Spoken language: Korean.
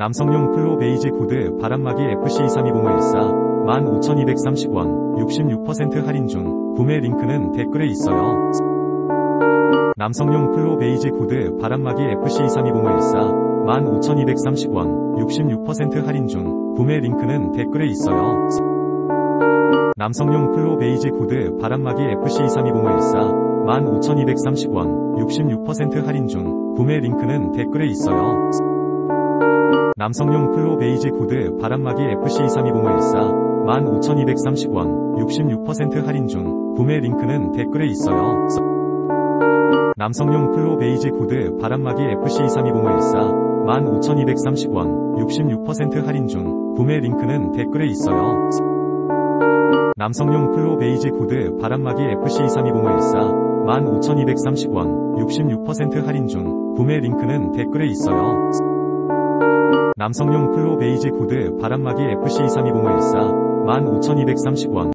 남성용 플로 베이직 후드 바람막이 FC232014 15,230원 66% 할인 중 구매 링크는 댓글에 있어요. 남성용 플로 베이직 후드 바람막이 FC232014 15,230원 66% 할인 중 구매 링크는 댓글에 있어요. 남성용 플로 베이직 후드 바람막이 FC232014 15,230원 66% 할인 중 구매 링크는 댓글에 있어요. 남성용 플로 베이직 후드 바람막이 FC232014 15,230원 66% 할인 중 구매 링크는 댓글에 있어요. 남성용 플로 베이직 후드 바람막이 FC232014 15,230원 66% 할인 중 구매 링크는 댓글에 있어요. 남성용 플로 베이직 후드 바람막이 FC232014 15,230원 66% 할인 중 구매 링크는 댓글에 있어요. 남성용 플로 베이지 구드 바람막이 FC232014 15,230원